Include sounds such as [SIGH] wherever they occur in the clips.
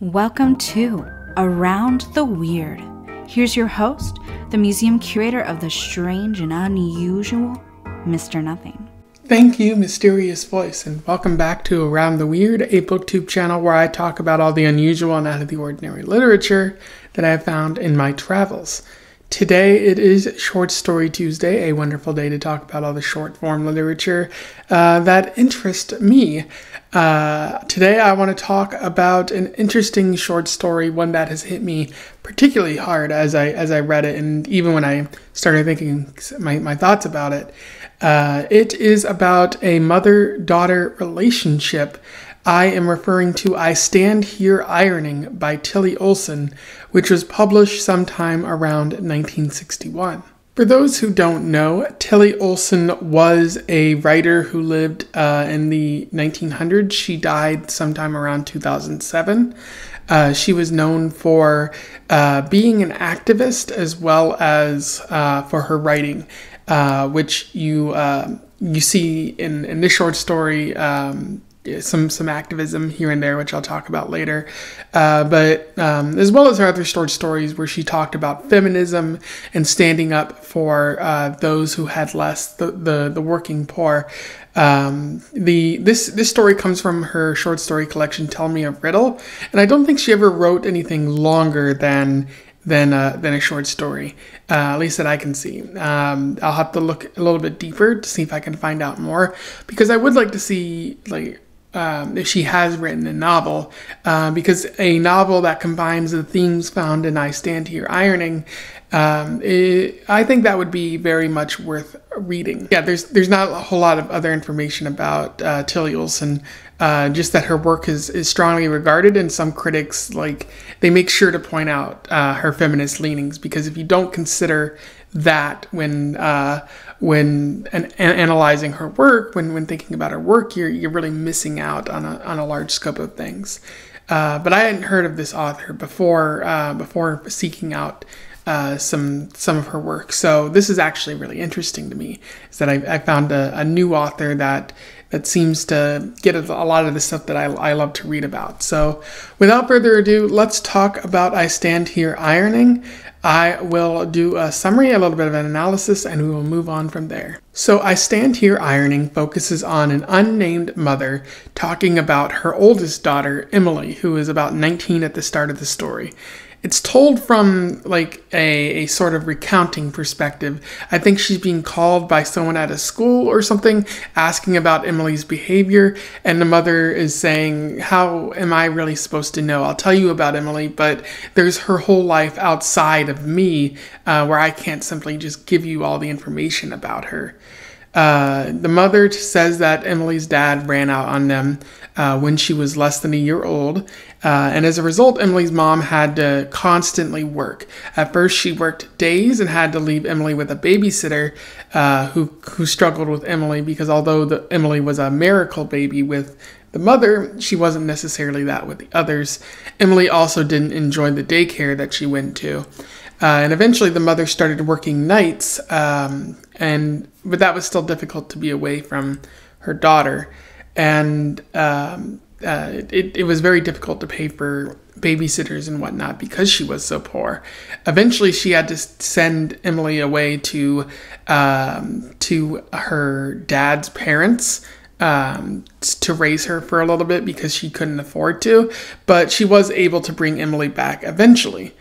Welcome to Around the Weird. Here's your host, the museum curator of the strange and unusual, Mr. Nothing. Thank you, Mysterious Voice, and welcome back to Around the Weird, a booktube channel where I talk about all the unusual and out of the ordinary literature that I have found in my travels. Today it is Short Story Tuesday, a wonderful day to talk about all the short form literature uh, that interest me. Uh, today I want to talk about an interesting short story, one that has hit me particularly hard as I as I read it, and even when I started thinking my, my thoughts about it. Uh, it is about a mother daughter relationship I am referring to I Stand Here Ironing by Tillie Olsen, which was published sometime around 1961. For those who don't know, Tillie Olsen was a writer who lived uh, in the 1900s. She died sometime around 2007. Uh, she was known for uh, being an activist as well as uh, for her writing, uh, which you uh, you see in, in this short story. Um, some some activism here and there, which I'll talk about later. Uh, but um, as well as her other short stories, where she talked about feminism and standing up for uh, those who had less, the the, the working poor. Um, the this this story comes from her short story collection, "Tell Me a Riddle," and I don't think she ever wrote anything longer than than a, than a short story, uh, at least that I can see. Um, I'll have to look a little bit deeper to see if I can find out more because I would like to see like um, if she has written a novel, uh, because a novel that combines the themes found in I Stand Here Ironing, um, it, I think that would be very much worth reading. Yeah, there's there's not a whole lot of other information about uh, Tillie Olsen, uh, just that her work is, is strongly regarded, and some critics like they make sure to point out uh, her feminist leanings because if you don't consider that when uh, when an, an analyzing her work, when when thinking about her work, you're you're really missing out on a on a large scope of things. Uh, but I hadn't heard of this author before uh, before seeking out uh, some some of her work. So this is actually really interesting to me. Is that I, I found a, a, new author that that seems to get a, lot of the stuff that I, I love to read about. So without further ado, let's talk about I Stand Here Ironing. I will do a summary, a little bit of an analysis, and we will move on from there. So, I Stand Here Ironing focuses on an unnamed mother talking about her oldest daughter, Emily, who is about 19 at the start of the story it's told from like a, a sort of recounting perspective. I think she's being called by someone at a school or something asking about Emily's behavior, and the mother is saying, How am I really supposed to know? I'll tell you about Emily, but there's her whole life outside of me uh, where I can't simply just give you all the information about her. Uh, the mother says that Emily's dad ran out on them uh, when she was less than a year old, uh, and as a result, Emily's mom had to constantly work. At first, she worked days and had to leave Emily with a babysitter uh, who who struggled with Emily because although the, Emily was a miracle baby with the mother, she wasn't necessarily that with the others. Emily also didn't enjoy the daycare that she went to. Uh, and eventually, the mother started working nights, um, and but that was still difficult to be away from her daughter, and um, uh, it, it was very difficult to pay for babysitters and whatnot because she was so poor. Eventually, she had to send Emily away to um, to her dad's parents um, to raise her for a little bit because she couldn't afford to. But she was able to bring Emily back eventually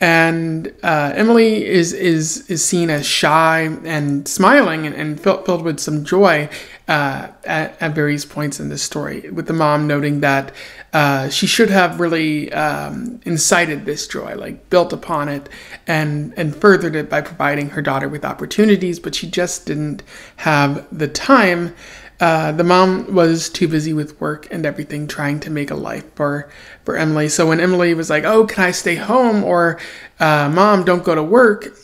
and uh, Emily is is is seen as shy and smiling and, and filled, filled with some joy uh, at, at various points in this story. With the mom noting that uh, she should have really um, incited this joy, like built upon it, and and furthered it by providing her daughter with opportunities, but she just didn't have the time uh, the mom was too busy with work and everything trying to make a life for for Emily. So when Emily was like, "Oh, can I stay home?" or uh, "Mom, don't go to work,"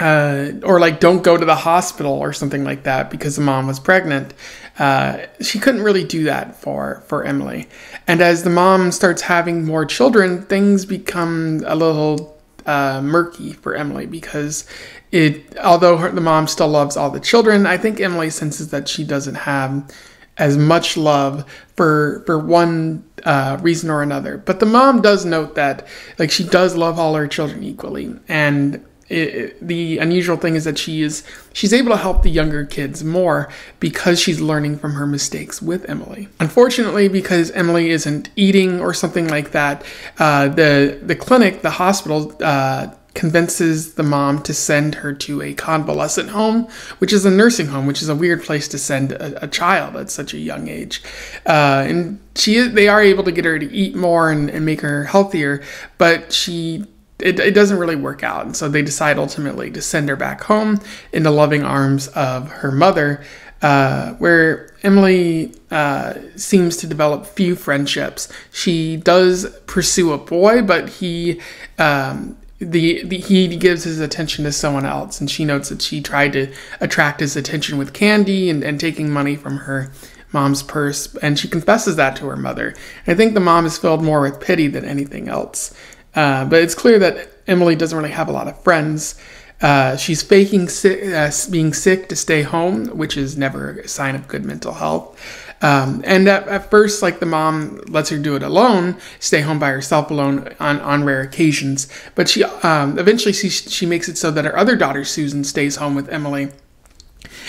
uh, or like "Don't go to the hospital" or something like that because the mom was pregnant, uh, she couldn't really do that for for Emily. And as the mom starts having more children, things become a little uh, murky for Emily because it, although her, the mom still loves all the children, I think Emily senses that she doesn't have as much love for for one uh, reason or another. But the mom does note that like she does love all her children equally, and it, the unusual thing is that she is she's able to help the younger kids more because she's learning from her mistakes with Emily. Unfortunately, because Emily isn't eating or something like that, uh, the the clinic, the hospital. Uh, convinces the mom to send her to a convalescent home, which is a nursing home, which is a weird place to send a, a child at such a young age. Uh, and she, they are able to get her to eat more and, and make her healthier, but she it, it doesn't really work out. And so they decide ultimately to send her back home in the loving arms of her mother, uh, where Emily uh, seems to develop few friendships. She does pursue a boy, but he. Um, the, the, he gives his attention to someone else and she notes that she tried to attract his attention with candy and, and taking money from her mom's purse and she confesses that to her mother and i think the mom is filled more with pity than anything else uh, but it's clear that Emily doesn't really have a lot of friends. Uh, she's faking sick, uh, being sick to stay home, which is never a sign of good mental health. Um, and at, at, first, like the mom lets her do it alone, stay home by herself alone on, on rare occasions. But she um, eventually she, she makes it so that her other daughter Susan stays home with Emily.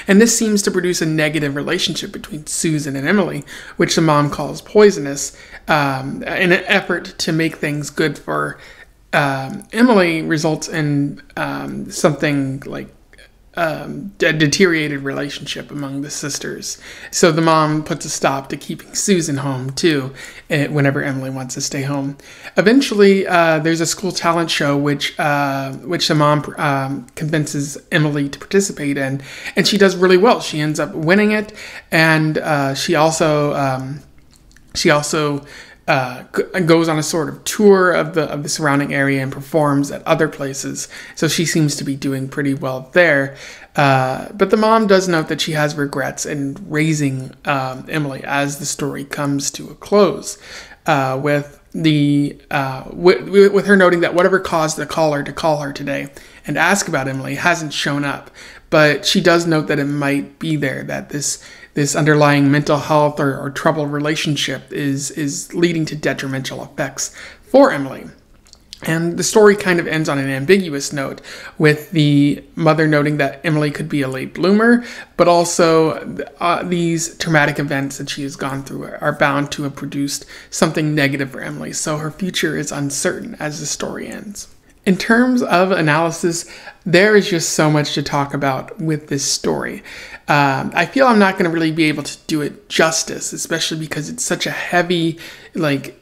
And this seems to produce a negative relationship between Susan and Emily, which the mom calls poisonous, um, in an effort to make things good for um, Emily, results in um, something like um, a deteriorated relationship among the sisters. So the mom puts a stop to keeping Susan home too, eh, whenever Emily wants to stay home. Eventually, uh, there's a school talent show which uh, which the mom um, convinces Emily to participate in, and she does really well. She ends up winning it, and uh, she also um, she also uh, goes on a sort of tour of the of the surrounding area and performs at other places. So she seems to be doing pretty well there. Uh, but the mom does note that she has regrets in raising um, Emily as the story comes to a close, uh, with the uh, with, with her noting that whatever caused the caller to call her today and ask about Emily hasn't shown up. But she does note that it might be there that this this underlying mental health or, or troubled relationship is is leading to detrimental effects for Emily. And the story kind of ends on an ambiguous note, with the mother noting that Emily could be a late bloomer, but also uh, these traumatic events that she has gone through are bound to have produced something negative for Emily. So her future is uncertain as the story ends. In terms of analysis, there is just so much to talk about with this story. Um, I feel I'm not going to really be able to do it justice, especially because it's such a heavy, like,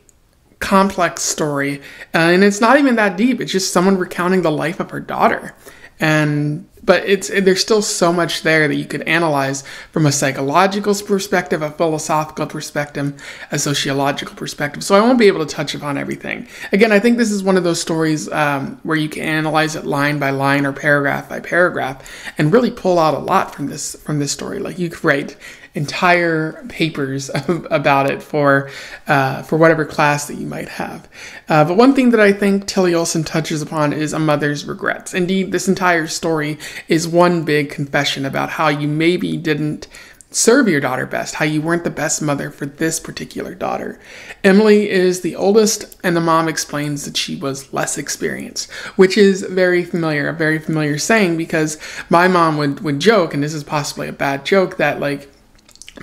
complex story. And it's not even that deep. It's just someone recounting the life of her daughter. And but it's there's still so much there that you could analyze from a psychological perspective, a philosophical perspective, a sociological perspective. So I won't be able to touch upon everything. Again, I think this is one of those stories um, where you can analyze it line by line or paragraph by paragraph and really pull out a lot from this from this story. Like you could write entire papers [LAUGHS] about it for uh, for whatever class that you might have. Uh, but one thing that I think Tillie Olsen touches upon is a mother's regrets. Indeed, this entire story is one big confession about how you maybe didn't serve your daughter best, how you weren't the best mother for this particular daughter. Emily is the oldest, and the mom explains that she was less experienced, which is very familiar, a very familiar saying because my mom would, would joke, and this is possibly a bad joke, that like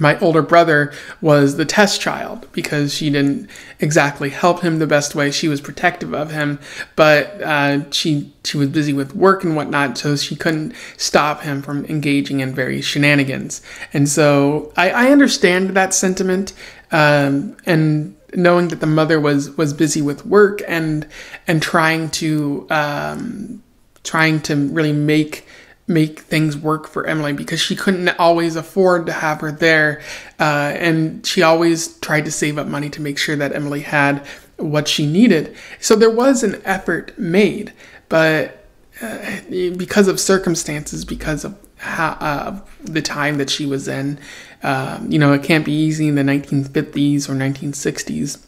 my older brother was the test child because she didn't exactly help him the best way. She was protective of him, but uh, she she was busy with work and whatnot, so she couldn't stop him from engaging in various shenanigans. And so I, I understand that sentiment, um, and knowing that the mother was was busy with work and and trying to um, trying to really make make things work for Emily because she couldn't always afford to have her there. Uh, and she always tried to save up money to make sure that Emily had what she needed. So there was an effort made, but uh, because of circumstances, because of how, uh, the time that she was in, um, you know, it can't be easy in the 1950s or 1960s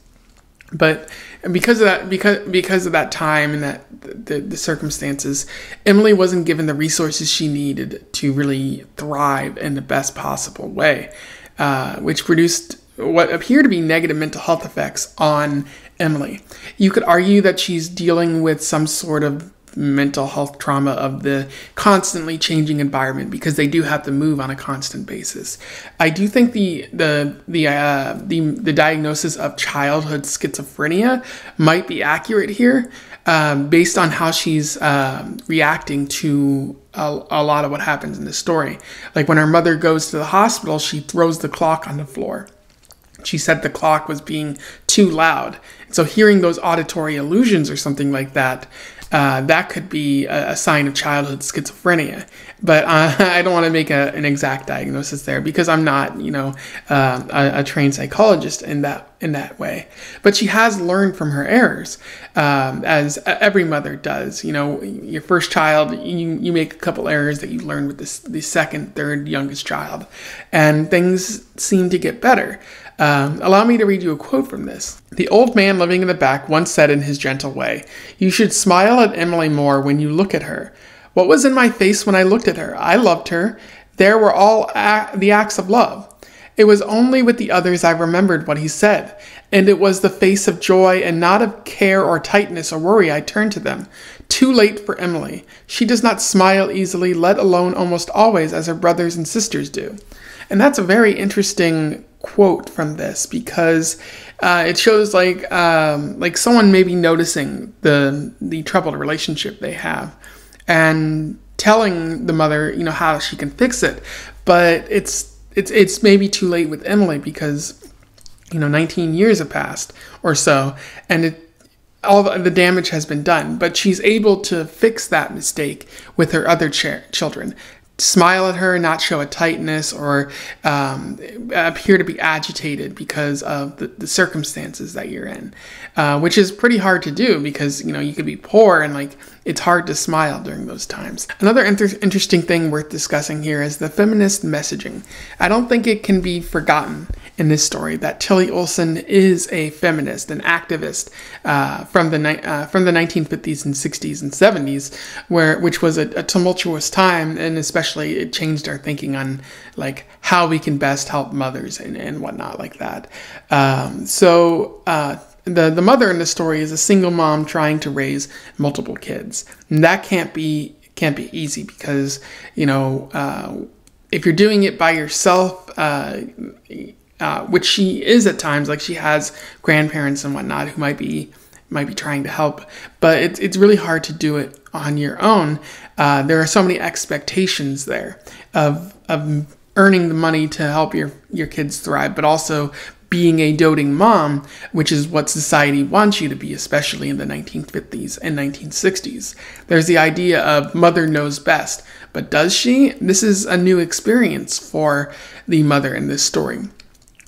but because of that because because of that time and that the, the, circumstances emily wasn't given the resources she needed to really thrive in the best possible way uh, which produced what appear to be negative mental health effects on Emily. You could argue that she's dealing with some sort of mental health trauma of the constantly changing environment because they do have to move on a constant basis. I do think the the the uh, the, the diagnosis of childhood schizophrenia might be accurate here, um, based on how she's um, reacting to a, a lot of what happens in the story. Like when her mother goes to the hospital, she throws the clock on the floor. She said the clock was being too loud. So hearing those auditory illusions or something like that uh, that could be a, a, sign of childhood schizophrenia. But I [LAUGHS] don't want to make a, an exact diagnosis there because I'm not, you know, uh, a, a, trained psychologist in that in that way. But she has learned from her errors, um, as every mother does. You know, your first child, you, you make a couple errors that you learn with this, the second, third, youngest child, and things seem to get better. Um, allow me to read you a quote from this. The old man living in the back once said in his gentle way, You should smile at Emily more when you look at her. What was in my face when I looked at her? I loved her. There were all the acts of love. It was only with the others I remembered what he said, and it was the face of joy and not of care or tightness or worry I turned to them. Too late for Emily. She does not smile easily, let alone almost always as her brothers and sisters do. And that's a very interesting quote from this because uh, it shows like um, like someone maybe noticing the the troubled relationship they have and telling the mother you know how she can fix it. But it's it's it's maybe too late with Emily because you know 19 years have passed or so and it all the damage has been done, but she's able to fix that mistake with her other ch- children smile at her, not show a tightness, or um, appear to be agitated because of the, the circumstances that you're in, uh, which is pretty hard to do because you know you could be poor and like it's hard to smile during those times. Another inter- interesting thing worth discussing here is the feminist messaging. I don't think it can be forgotten in this story that Tillie Olsen is a feminist, an activist uh, from the ni- uh, from the 1950s and 60s and 70s, where which was a, a, tumultuous time, and especially it changed our thinking on like how we can best help mothers and, and whatnot like that. Um, so. Uh, the, the mother in the story is a single mom trying to raise multiple kids. And that can't be can't be easy because you know uh, if you're doing it by yourself, uh, uh, which she is at times. Like she has grandparents and whatnot who might be might be trying to help, but it's it's really hard to do it on your own. Uh, there are so many expectations there of of earning the money to help your your kids thrive, but also being a doting mom, which is what society wants you to be, especially in the 1950s and 1960s. There's the idea of mother knows best, but does she? This is a new experience for the mother in this story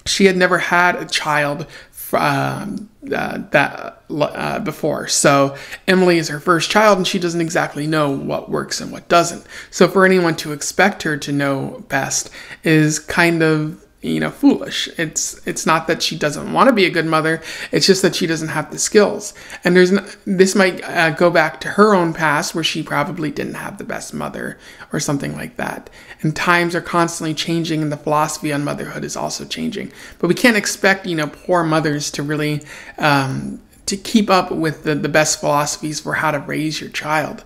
she had never had a child um, uh, that uh, before. So Emily is her first child, and she doesn't exactly know what works and what doesn't. So for anyone to expect her to know best is kind of you know foolish it's it's not that she doesn't want to be a good mother it's just that she doesn't have the skills and there's this might uh, go back to her own past where she probably didn't have the best mother or something like that. And times are constantly changing and the philosophy on motherhood is also changing. But we can't expect you know poor mothers to really um, to keep up with the, the best philosophies for how to raise your child.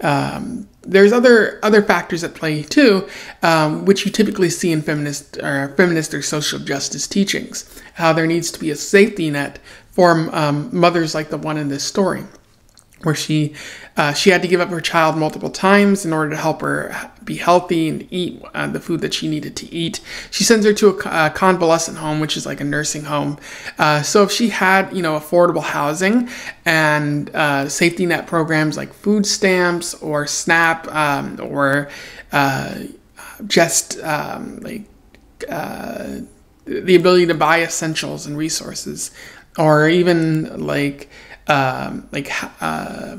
Um, there's other other factors at play too, um, which you typically see in feminist or feminist or social justice teachings. How there needs to be a safety net for um, mothers like the one in this story where she uh, she had to give up her child multiple times in order to help her be healthy and eat uh, the food that she needed to eat. She sends her to a, a convalescent home, which is like a nursing home. Uh, so if she had you know affordable housing and uh, safety net programs like food stamps or SNAP um, or uh, just um, like uh, the ability to buy essentials and resources, or even like um, like uh,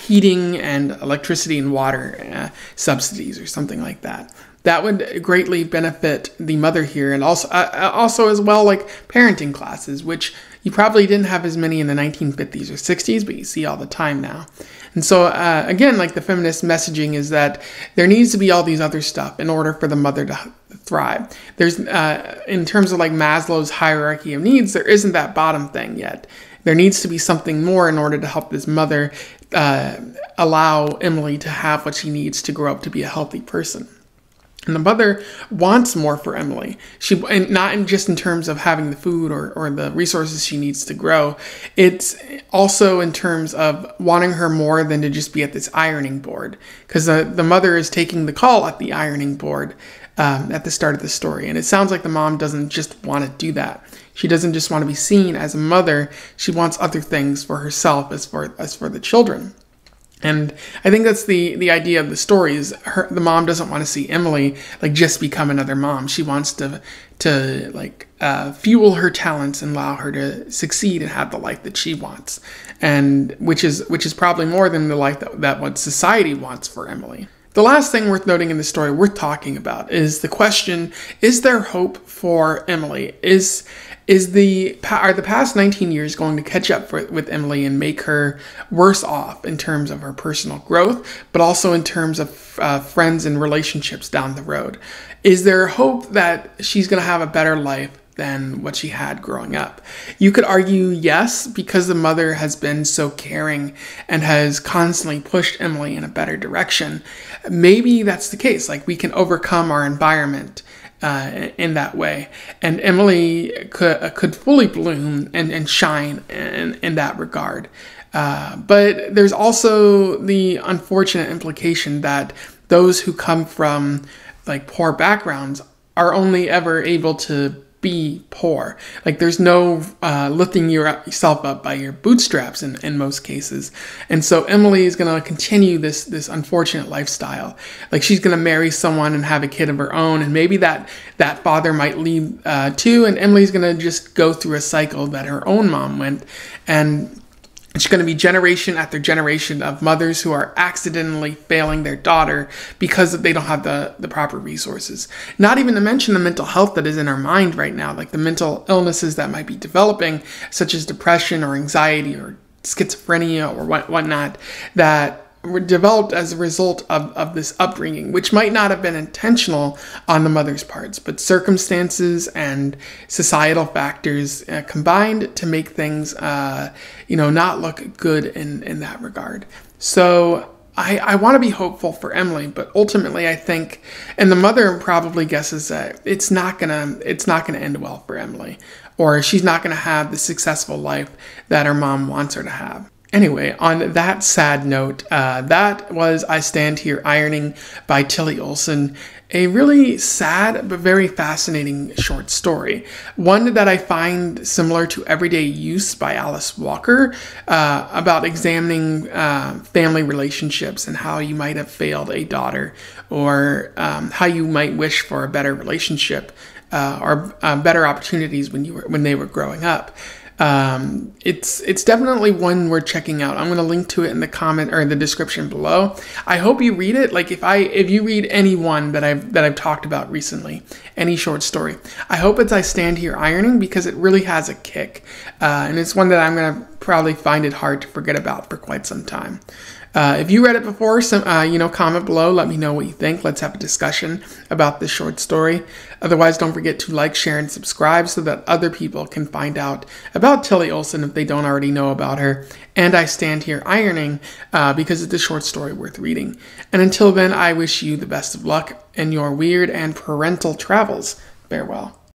heating and electricity and water uh, subsidies or something like that. That would greatly benefit the mother here, and also uh, uh, also as well like parenting classes, which You probably didn't have as many in the 1950s or 60s, but you see all the time now. And so, uh, again, like the feminist messaging is that there needs to be all these other stuff in order for the mother to thrive. There's, uh, in terms of like Maslow's hierarchy of needs, there isn't that bottom thing yet. There needs to be something more in order to help this mother uh, allow Emily to have what she needs to grow up to be a healthy person. And the mother wants more for Emily. She and not in just in terms of having the food or, or the resources she needs to grow. It's also in terms of wanting her more than to just be at this ironing board. Because the, the mother is taking the call at the ironing board um, at the start of the story. And it sounds like the mom doesn't just want to do that. She doesn't just want to be seen as a mother. She wants other things for herself as for as for the children. And I think that's the the idea of the story is her the mom doesn't want to see Emily like just become another mom. She wants to to like uh, fuel her talents and allow her to succeed and have the life that she wants, and which is which is probably more than the life that, that what society wants for Emily. The last thing worth noting in the story worth talking about is the question: Is there hope for Emily? Is is the are the past 19 years going to catch up for, with Emily and make her worse off in terms of her personal growth, but also in terms of uh, friends and relationships down the road? Is there hope that she's going to have a better life than what she had growing up. You could argue yes, because the mother has been so caring and has constantly pushed Emily in a better direction. Maybe that's the case. Like we can overcome our environment uh, in that way. And Emily could, uh, could fully bloom and, and shine in, in that regard. Uh, but there's also the unfortunate implication that those who come from like poor backgrounds are only ever able to be poor. Like there's no uh, lifting yourself up by your bootstraps in, in most cases. And so Emily is going to continue this this unfortunate lifestyle. Like she's going to marry someone and have a kid of her own, and maybe that that father might leave uh, too. And Emily's going to just go through a cycle that her own mom went, and it's going to be generation after generation of mothers who are accidentally failing their daughter because they don't have the, the proper resources. Not even to mention the mental health that is in our mind right now, like the mental illnesses that might be developing, such as depression or anxiety or schizophrenia or what, whatnot, that developed as a result of, of this upbringing, which might not have been intentional on the mother's parts, but circumstances and societal factors uh, combined to make things, uh, you know, not look good in, in that regard. So I, I want to be hopeful for Emily, but ultimately I think, and the mother probably guesses that it's not gonna, it's not gonna end well for Emily, or she's not gonna have the successful life that her mom wants her to have. Anyway, on that sad note, uh, that was I Stand Here Ironing by Tillie Olsen. A really sad but very fascinating short story. One that I find similar to Everyday Use by Alice Walker uh, about examining uh, family relationships and how you might have failed a daughter or um, how you might wish for a better relationship uh, or uh, better opportunities when you were when they were growing up. Um, it's it's definitely one worth checking out. I'm going to link to it in the comment or in the description below. I hope you read it. Like if I if you read any one that I've that I've talked about recently, any short story, I hope it's I stand here ironing because it really has a kick, uh, and it's one that I'm going to probably find it hard to forget about for quite some time. Uh, if you read it before, some uh, you know, comment below. Let me know what you think. Let's have a discussion about this short story. Otherwise, don't forget to like, share, and subscribe so that other people can find out about Tillie Olsen if they don't already know about her. And I stand here ironing uh, because it's a short story worth reading. And until then, I wish you the best of luck in your weird and parental travels. Farewell.